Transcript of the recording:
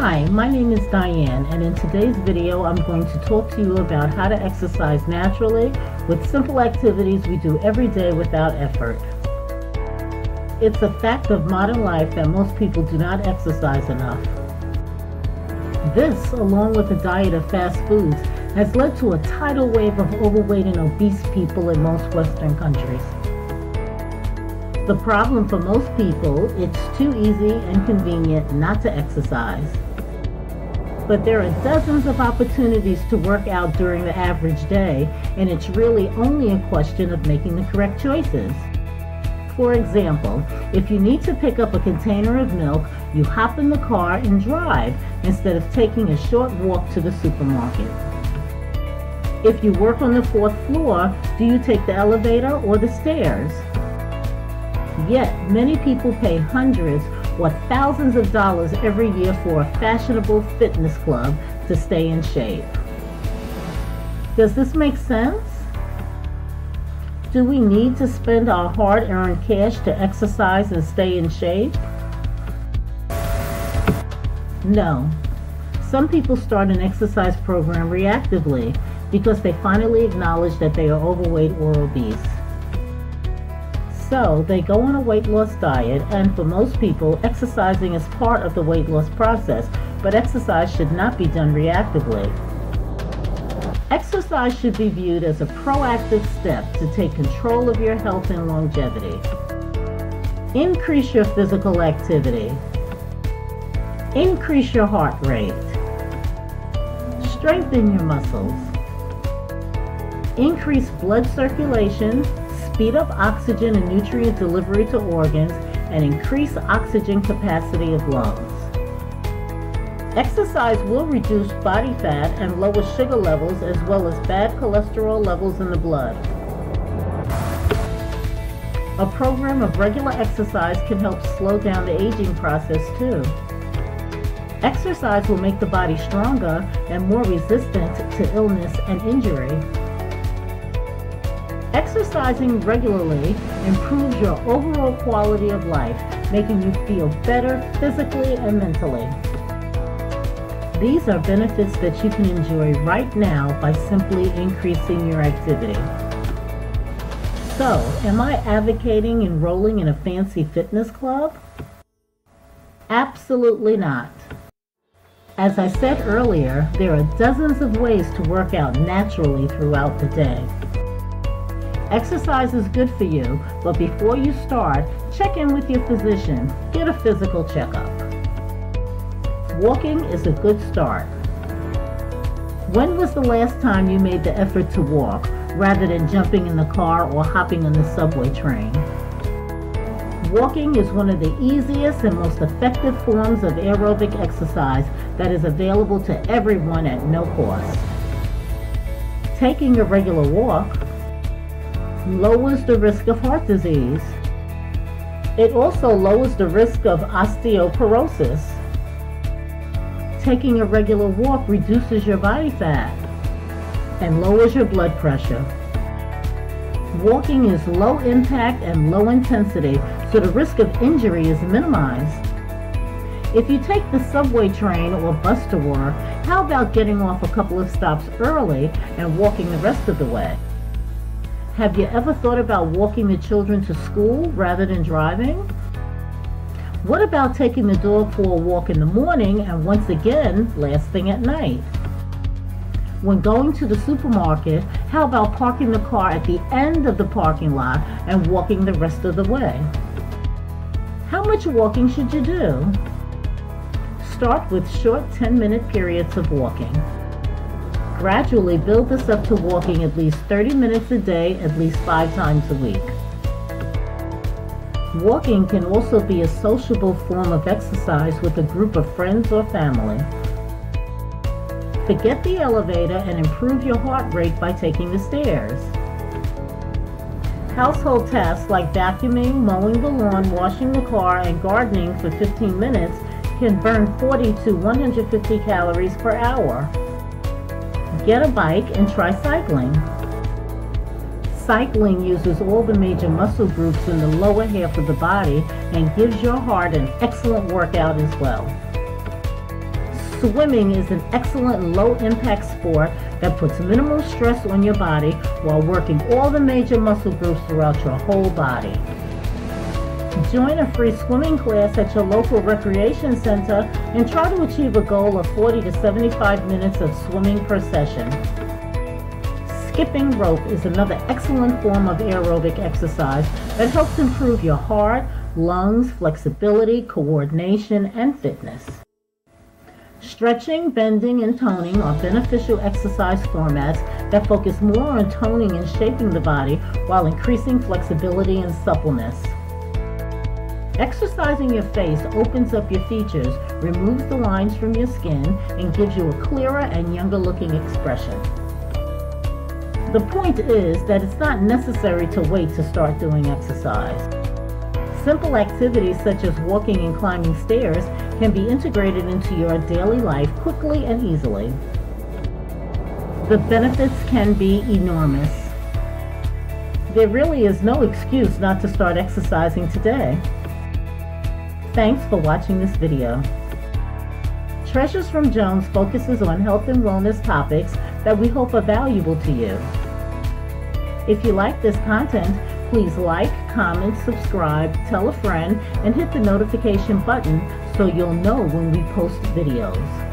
Hi, my name is Diane and in today's video I'm going to talk to you about how to exercise naturally with simple activities we do every day without effort. It's a fact of modern life that most people do not exercise enough. This, along with a diet of fast foods, has led to a tidal wave of overweight and obese people in most Western countries. The problem for most people, it's too easy and convenient not to exercise. But there are dozens of opportunities to work out during the average day, and it's really only a question of making the correct choices. For example, if you need to pick up a container of milk, you hop in the car and drive instead of taking a short walk to the supermarket. If you work on the fourth floor, do you take the elevator or the stairs? Yet, many people pay hundreds or thousands of dollars every year for a fashionable fitness club to stay in shape. Does this make sense? Do we need to spend our hard-earned cash to exercise and stay in shape? No. Some people start an exercise program reactively because they finally acknowledge that they are overweight or obese. So they go on a weight loss diet, and for most people, exercising is part of the weight loss process, but exercise should not be done reactively. Exercise should be viewed as a proactive step to take control of your health and longevity. Increase your physical activity. Increase your heart rate. Strengthen your muscles. Increase blood circulation speed up oxygen and nutrient delivery to organs, and increase oxygen capacity of lungs. Exercise will reduce body fat and lower sugar levels as well as bad cholesterol levels in the blood. A program of regular exercise can help slow down the aging process too. Exercise will make the body stronger and more resistant to illness and injury. Exercising regularly improves your overall quality of life, making you feel better physically and mentally. These are benefits that you can enjoy right now by simply increasing your activity. So, am I advocating enrolling in a fancy fitness club? Absolutely not. As I said earlier, there are dozens of ways to work out naturally throughout the day. Exercise is good for you, but before you start, check in with your physician. Get a physical checkup. Walking is a good start. When was the last time you made the effort to walk rather than jumping in the car or hopping on the subway train? Walking is one of the easiest and most effective forms of aerobic exercise that is available to everyone at no cost. Taking a regular walk lowers the risk of heart disease. It also lowers the risk of osteoporosis. Taking a regular walk reduces your body fat and lowers your blood pressure. Walking is low impact and low intensity, so the risk of injury is minimized. If you take the subway train or bus to work, how about getting off a couple of stops early and walking the rest of the way? Have you ever thought about walking the children to school rather than driving? What about taking the dog for a walk in the morning and once again last thing at night? When going to the supermarket, how about parking the car at the end of the parking lot and walking the rest of the way? How much walking should you do? Start with short 10 minute periods of walking. Gradually build this up to walking at least 30 minutes a day, at least five times a week. Walking can also be a sociable form of exercise with a group of friends or family. Forget the elevator and improve your heart rate by taking the stairs. Household tasks like vacuuming, mowing the lawn, washing the car, and gardening for 15 minutes can burn 40 to 150 calories per hour. Get a bike and try cycling. Cycling uses all the major muscle groups in the lower half of the body and gives your heart an excellent workout as well. Swimming is an excellent low-impact sport that puts minimal stress on your body while working all the major muscle groups throughout your whole body. Join a free swimming class at your local recreation center and try to achieve a goal of 40 to 75 minutes of swimming per session. Skipping rope is another excellent form of aerobic exercise that helps improve your heart, lungs, flexibility, coordination, and fitness. Stretching, bending, and toning are beneficial exercise formats that focus more on toning and shaping the body while increasing flexibility and suppleness. Exercising your face opens up your features, removes the lines from your skin, and gives you a clearer and younger looking expression. The point is that it's not necessary to wait to start doing exercise. Simple activities such as walking and climbing stairs can be integrated into your daily life quickly and easily. The benefits can be enormous. There really is no excuse not to start exercising today. Thanks for watching this video. Treasures from Jones focuses on health and wellness topics that we hope are valuable to you. If you like this content, please like, comment, subscribe, tell a friend, and hit the notification button so you'll know when we post videos.